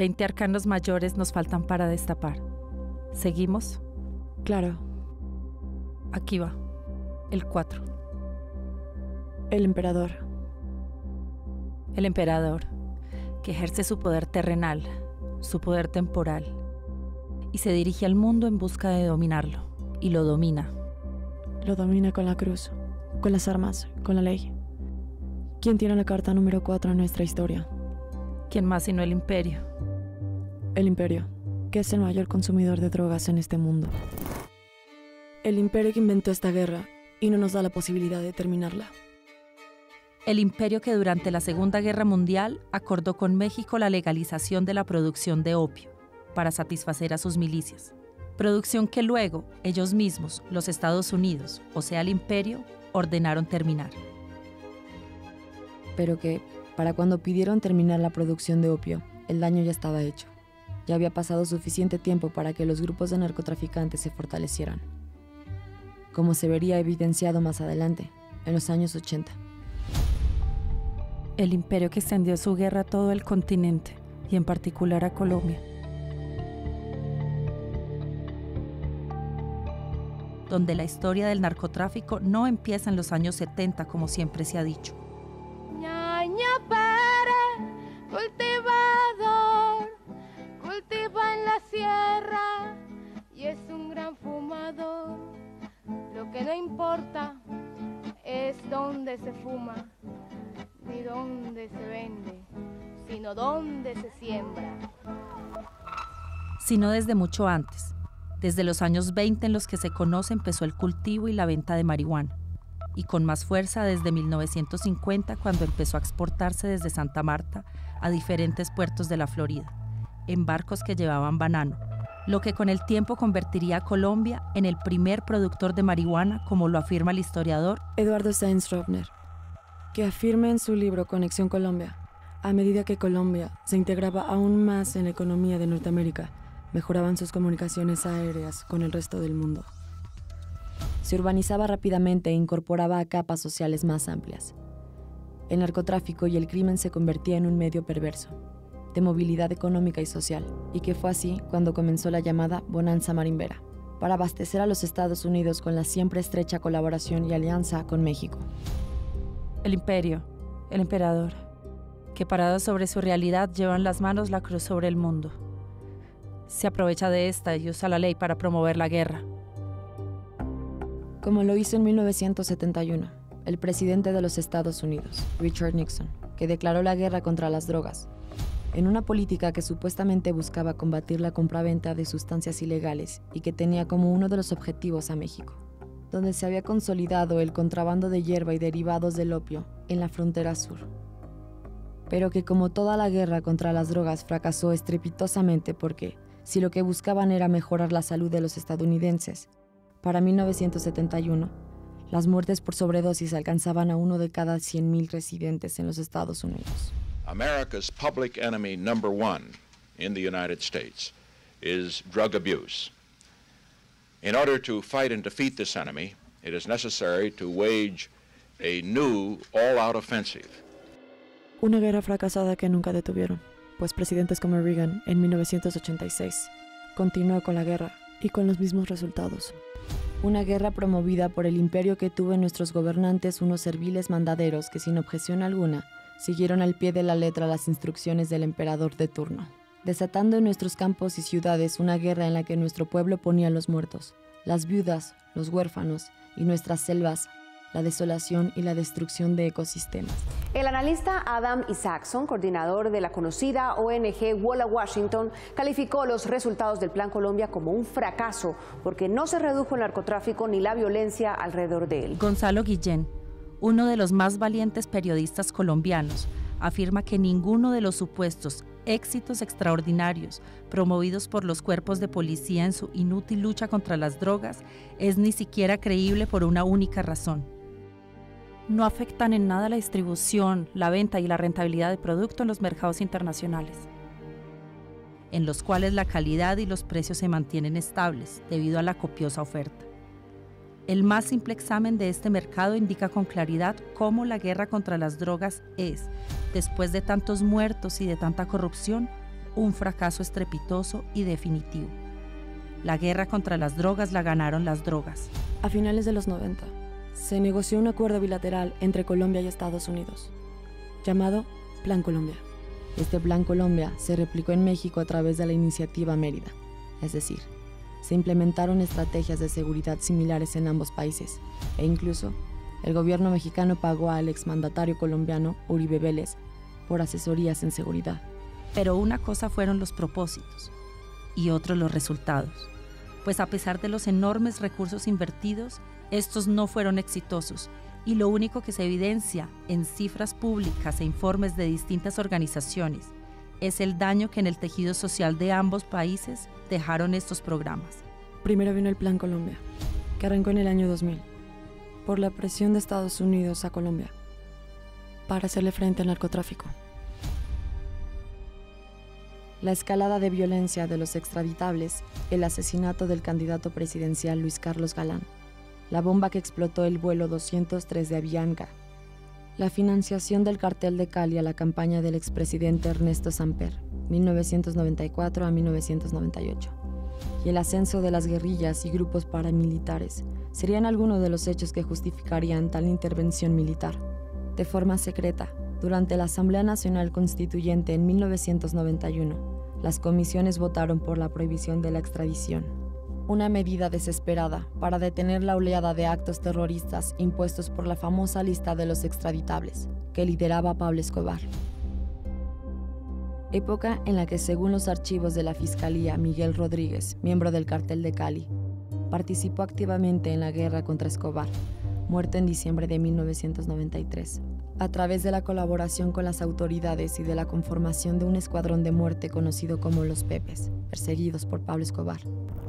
Veinte arcanos mayores nos faltan para destapar. ¿Seguimos? Claro. Aquí va. El 4. El emperador. El emperador, que ejerce su poder terrenal, su poder temporal, y se dirige al mundo en busca de dominarlo, y lo domina. Lo domina con la cruz, con las armas, con la ley. ¿Quién tiene la carta número 4 en nuestra historia? ¿Quién más sino el imperio? El imperio, que es el mayor consumidor de drogas en este mundo. El imperio que inventó esta guerra y no nos da la posibilidad de terminarla. El imperio que durante la Segunda Guerra Mundial acordó con México la legalización de la producción de opio para satisfacer a sus milicias. Producción que luego ellos mismos, los Estados Unidos, o sea el imperio, ordenaron terminar. Pero que, para cuando pidieron terminar la producción de opio, el daño ya estaba hecho. Ya había pasado suficiente tiempo para que los grupos de narcotraficantes se fortalecieran. Como se vería evidenciado más adelante, en los años 80. El imperio que extendió su guerra a todo el continente y en particular a Colombia. Donde la historia del narcotráfico no empieza en los años 70 como siempre se ha dicho. Que no importa es dónde se fuma, ni dónde se vende, sino dónde se siembra. Sino desde mucho antes, desde los años 20 en los que se conoce empezó el cultivo y la venta de marihuana, y con más fuerza desde 1950 cuando empezó a exportarse desde Santa Marta a diferentes puertos de la Florida, en barcos que llevaban banano, lo que con el tiempo convertiría a Colombia en el primer productor de marihuana, como lo afirma el historiador Eduardo Sainz Rovner, que afirma en su libro Conexión Colombia, a medida que Colombia se integraba aún más en la economía de Norteamérica, mejoraban sus comunicaciones aéreas con el resto del mundo. Se urbanizaba rápidamente e incorporaba a capas sociales más amplias. El narcotráfico y el crimen se convertía en un medio perverso, de movilidad económica y social, y que fue así cuando comenzó la llamada Bonanza Marimbera, para abastecer a los Estados Unidos con la siempre estrecha colaboración y alianza con México. el imperio, el emperador, que parado sobre su realidad lleva en las manos la cruz sobre el mundo. Se aprovecha de esta y usa la ley para promover la guerra. Como lo hizo en 1971, el presidente de los Estados Unidos, Richard Nixon, que declaró la guerra contra las drogas, en una política que supuestamente buscaba combatir la compraventa de sustancias ilegales y que tenía como uno de los objetivos a México, donde se había consolidado el contrabando de hierba y derivados del opio en la frontera sur. Pero que como toda la guerra contra las drogas fracasó estrepitosamente porque, si lo que buscaban era mejorar la salud de los estadounidenses, para 1971, las muertes por sobredosis alcanzaban a uno de cada 100.000 residentes en los Estados Unidos. America's public enemy number one in the United States is drug abuse. In order to fight and defeat this enemy, it is necessary to wage a new all out offensive. Una guerra fracasada que nunca detuvieron, pues presidentes como Reagan en 1986 continuó con la guerra y con los mismos resultados. Una guerra promovida por el imperio que tuvo en nuestros gobernantes unos serviles mandaderos que sin objeción alguna siguieron al pie de la letra las instrucciones del emperador de turno, desatando en nuestros campos y ciudades una guerra en la que nuestro pueblo ponía a los muertos, las viudas, los huérfanos y nuestras selvas, la desolación y la destrucción de ecosistemas. El analista Adam Isaacson, coordinador de la conocida ONG Walla Washington, calificó los resultados del Plan Colombia como un fracaso porque no se redujo el narcotráfico ni la violencia alrededor de él. Gonzalo Guillén, uno de los más valientes periodistas colombianos, afirma que ninguno de los supuestos éxitos extraordinarios promovidos por los cuerpos de policía en su inútil lucha contra las drogas es ni siquiera creíble por una única razón. No afectan en nada la distribución, la venta y la rentabilidad del producto en los mercados internacionales, en los cuales la calidad y los precios se mantienen estables debido a la copiosa oferta. El más simple examen de este mercado indica con claridad cómo la guerra contra las drogas es, después de tantos muertos y de tanta corrupción, un fracaso estrepitoso y definitivo. La guerra contra las drogas la ganaron las drogas. A finales de los 90, se negoció un acuerdo bilateral entre Colombia y Estados Unidos, llamado Plan Colombia. Este Plan Colombia se replicó en México a través de la iniciativa Mérida, es decir, se implementaron estrategias de seguridad similares en ambos países e incluso el gobierno mexicano pagó al exmandatario colombiano Uribe Vélez por asesorías en seguridad. Pero una cosa fueron los propósitos y otro los resultados, pues a pesar de los enormes recursos invertidos, estos no fueron exitosos y lo único que se evidencia en cifras públicas e informes de distintas organizaciones es el daño que en el tejido social de ambos países dejaron estos programas. Primero vino el Plan Colombia, que arrancó en el año 2000, por la presión de Estados Unidos a Colombia, para hacerle frente al narcotráfico. La escalada de violencia de los extraditables, el asesinato del candidato presidencial Luis Carlos Galán, la bomba que explotó el vuelo 203 de Avianca, la financiación del cartel de Cali a la campaña del expresidente Ernesto Samper, 1994 a 1998, y el ascenso de las guerrillas y grupos paramilitares serían algunos de los hechos que justificarían tal intervención militar. De forma secreta, durante la Asamblea Nacional Constituyente en 1991, las comisiones votaron por la prohibición de la extradición una medida desesperada para detener la oleada de actos terroristas impuestos por la famosa lista de los extraditables, que lideraba Pablo Escobar. Época en la que, según los archivos de la Fiscalía, Miguel Rodríguez, miembro del cartel de Cali, participó activamente en la guerra contra Escobar, muerto en diciembre de 1993, a través de la colaboración con las autoridades y de la conformación de un escuadrón de muerte conocido como los Pepes, perseguidos por Pablo Escobar.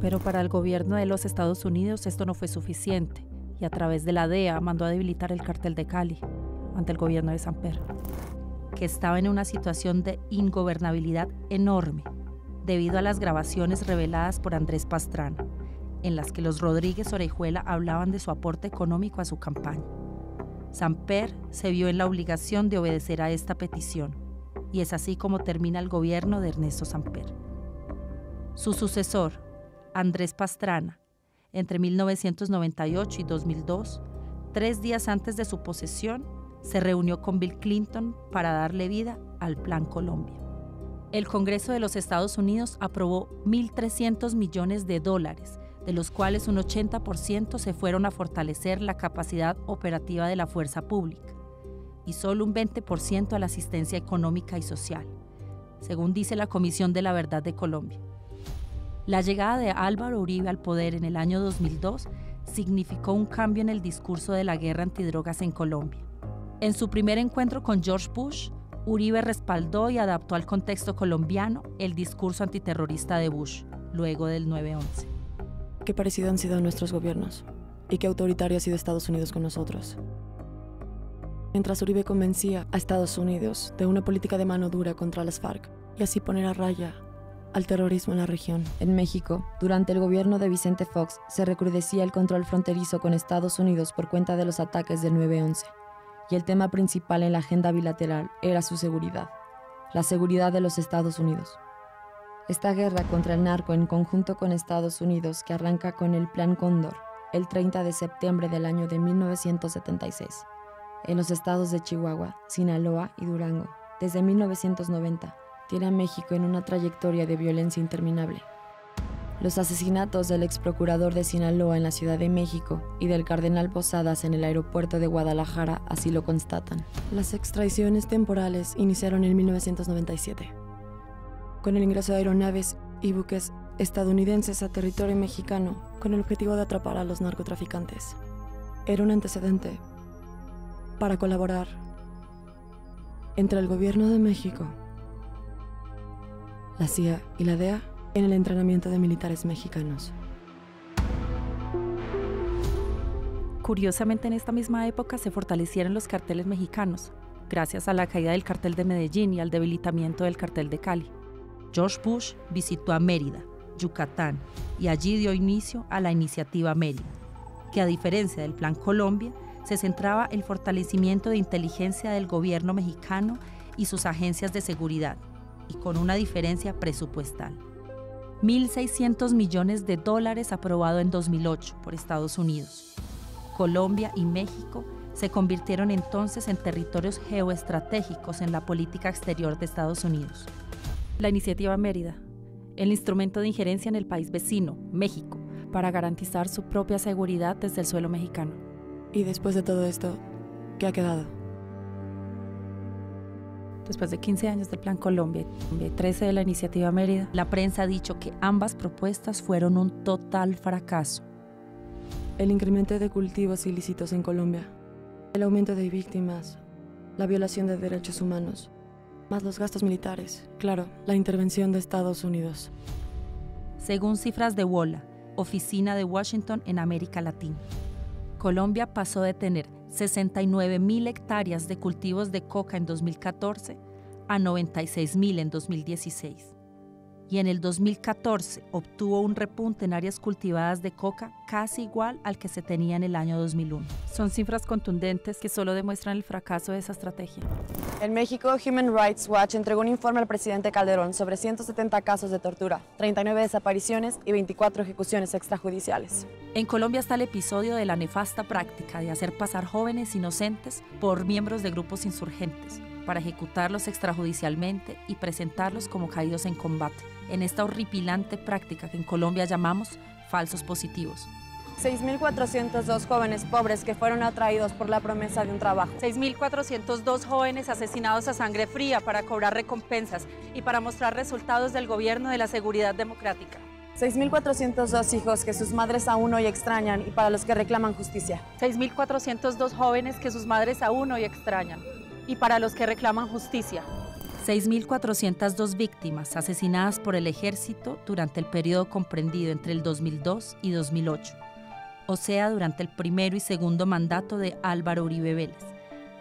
Pero para el gobierno de los Estados Unidos esto no fue suficiente y a través de la DEA mandó a debilitar el cartel de Cali ante el gobierno de Samper, que estaba en una situación de ingobernabilidad enorme debido a las grabaciones reveladas por Andrés Pastrana, en las que los Rodríguez Orejuela hablaban de su aporte económico a su campaña. Samper se vio en la obligación de obedecer a esta petición, y es así como termina el gobierno de Ernesto Samper. Su sucesor, Andrés Pastrana, entre 1998 y 2002, tres días antes de su posesión, se reunió con Bill Clinton para darle vida al Plan Colombia. El Congreso de los Estados Unidos aprobó 1.300 millones de dólares, de los cuales un 80% se fueron a fortalecer la capacidad operativa de la fuerza pública y solo un 20% a la asistencia económica y social, según dice la Comisión de la Verdad de Colombia. La llegada de Álvaro Uribe al poder en el año 2002 significó un cambio en el discurso de la guerra antidrogas en Colombia. En su primer encuentro con George Bush, Uribe respaldó y adaptó al contexto colombiano el discurso antiterrorista de Bush, luego del 9-11. Qué parecido han sido nuestros gobiernos y qué autoritario ha sido Estados Unidos con nosotros. Mientras Uribe convencía a Estados Unidos de una política de mano dura contra las FARC y así poner a raya al terrorismo en la región. En México, durante el gobierno de Vicente Fox, se recrudecía el control fronterizo con Estados Unidos por cuenta de los ataques del 9-11, y el tema principal en la agenda bilateral era su seguridad, la seguridad de los Estados Unidos. Esta guerra contra el narco en conjunto con Estados Unidos, que arranca con el Plan Cóndor el 30 de septiembre del año de 1976, en los estados de Chihuahua, Sinaloa y Durango, desde 1990 tiene a México en una trayectoria de violencia interminable. Los asesinatos del ex procurador de Sinaloa en la Ciudad de México y del cardenal Posadas en el aeropuerto de Guadalajara así lo constatan. Las extradiciones temporales iniciaron en 1997, con el ingreso de aeronaves y buques estadounidenses a territorio mexicano con el objetivo de atrapar a los narcotraficantes. Era un antecedente para colaborar entre el gobierno de México la CIA y la DEA en el entrenamiento de militares mexicanos. Curiosamente, en esta misma época se fortalecieron los carteles mexicanos, gracias a la caída del cartel de Medellín y al debilitamiento del cartel de Cali. George Bush visitó a Mérida, Yucatán, y allí dio inicio a la iniciativa Mérida, que a diferencia del Plan Colombia, se centraba en el fortalecimiento de inteligencia del gobierno mexicano y sus agencias de seguridad, y con una diferencia presupuestal. 1.600 millones de dólares aprobado en 2008 por Estados Unidos. Colombia y México se convirtieron entonces en territorios geoestratégicos en la política exterior de Estados Unidos. La iniciativa Mérida, el instrumento de injerencia en el país vecino, México, para garantizar su propia seguridad desde el suelo mexicano. Y después de todo esto, ¿qué ha quedado? Después de 15 años del Plan Colombia y 13 de la iniciativa Mérida, la prensa ha dicho que ambas propuestas fueron un total fracaso. El incremento de cultivos ilícitos en Colombia, el aumento de víctimas, la violación de derechos humanos, más los gastos militares, claro, la intervención de Estados Unidos. Según cifras de WOLA, Oficina de Washington en América Latina, Colombia pasó de tener 69 mil hectáreas de cultivos de coca en 2014 a 96 mil en 2016 y en el 2014 obtuvo un repunte en áreas cultivadas de coca casi igual al que se tenía en el año 2001. Son cifras contundentes que solo demuestran el fracaso de esa estrategia. En México, Human Rights Watch entregó un informe al presidente Calderón sobre 170 casos de tortura, 39 desapariciones y 24 ejecuciones extrajudiciales. En Colombia está el episodio de la nefasta práctica de hacer pasar jóvenes inocentes por miembros de grupos insurgentes para ejecutarlos extrajudicialmente y presentarlos como caídos en combate, en esta horripilante práctica que en Colombia llamamos falsos positivos. 6.402 jóvenes pobres que fueron atraídos por la promesa de un trabajo. 6.402 jóvenes asesinados a sangre fría para cobrar recompensas y para mostrar resultados del gobierno de la seguridad democrática. 6.402 hijos que sus madres aún hoy extrañan y para los que reclaman justicia. 6.402 jóvenes que sus madres aún hoy extrañan y para los que reclaman justicia. 6.402 víctimas asesinadas por el ejército durante el periodo comprendido entre el 2002 y 2008, o sea, durante el primero y segundo mandato de Álvaro Uribe Vélez,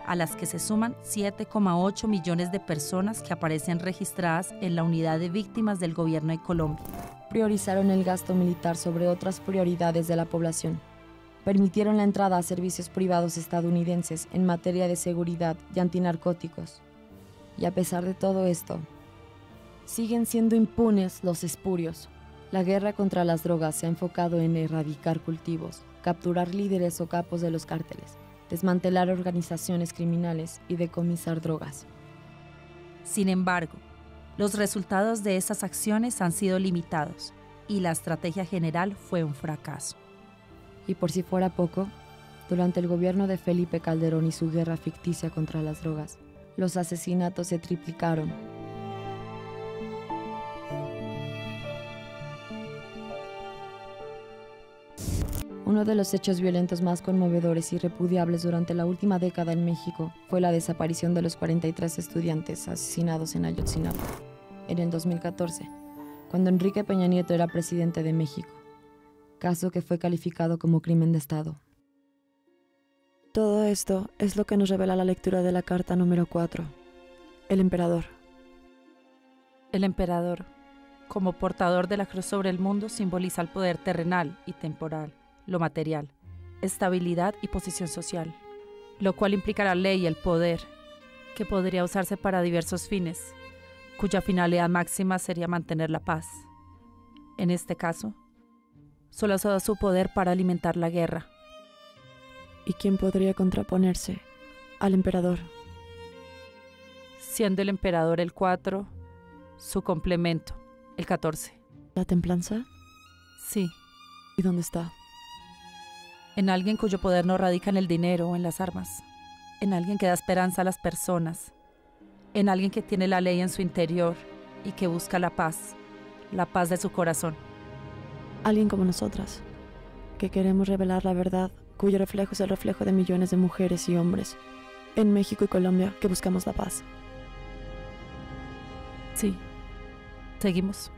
a las que se suman 7,8 millones de personas que aparecen registradas en la unidad de víctimas del gobierno de Colombia. Priorizaron el gasto militar sobre otras prioridades de la población permitieron la entrada a servicios privados estadounidenses en materia de seguridad y antinarcóticos. Y a pesar de todo esto, siguen siendo impunes los espurios. La guerra contra las drogas se ha enfocado en erradicar cultivos, capturar líderes o capos de los cárteles, desmantelar organizaciones criminales y decomisar drogas. Sin embargo, los resultados de esas acciones han sido limitados y la estrategia general fue un fracaso. Y por si fuera poco, durante el gobierno de Felipe Calderón y su guerra ficticia contra las drogas, los asesinatos se triplicaron. Uno de los hechos violentos más conmovedores y repudiables durante la última década en México fue la desaparición de los 43 estudiantes asesinados en Ayotzinapa en el 2014, cuando Enrique Peña Nieto era presidente de México caso que fue calificado como crimen de Estado. Todo esto es lo que nos revela la lectura de la carta número 4, el emperador. El emperador, como portador de la cruz sobre el mundo, simboliza el poder terrenal y temporal, lo material, estabilidad y posición social, lo cual implica la ley y el poder, que podría usarse para diversos fines, cuya finalidad máxima sería mantener la paz. En este caso, solo ha dado su poder para alimentar la guerra. ¿Y quién podría contraponerse al emperador? Siendo el emperador el 4, su complemento, el 14. ¿La templanza? Sí. ¿Y dónde está? En alguien cuyo poder no radica en el dinero o en las armas. En alguien que da esperanza a las personas. En alguien que tiene la ley en su interior y que busca la paz, la paz de su corazón alguien como nosotras, que queremos revelar la verdad, cuyo reflejo es el reflejo de millones de mujeres y hombres en México y Colombia que buscamos la paz. Sí, seguimos.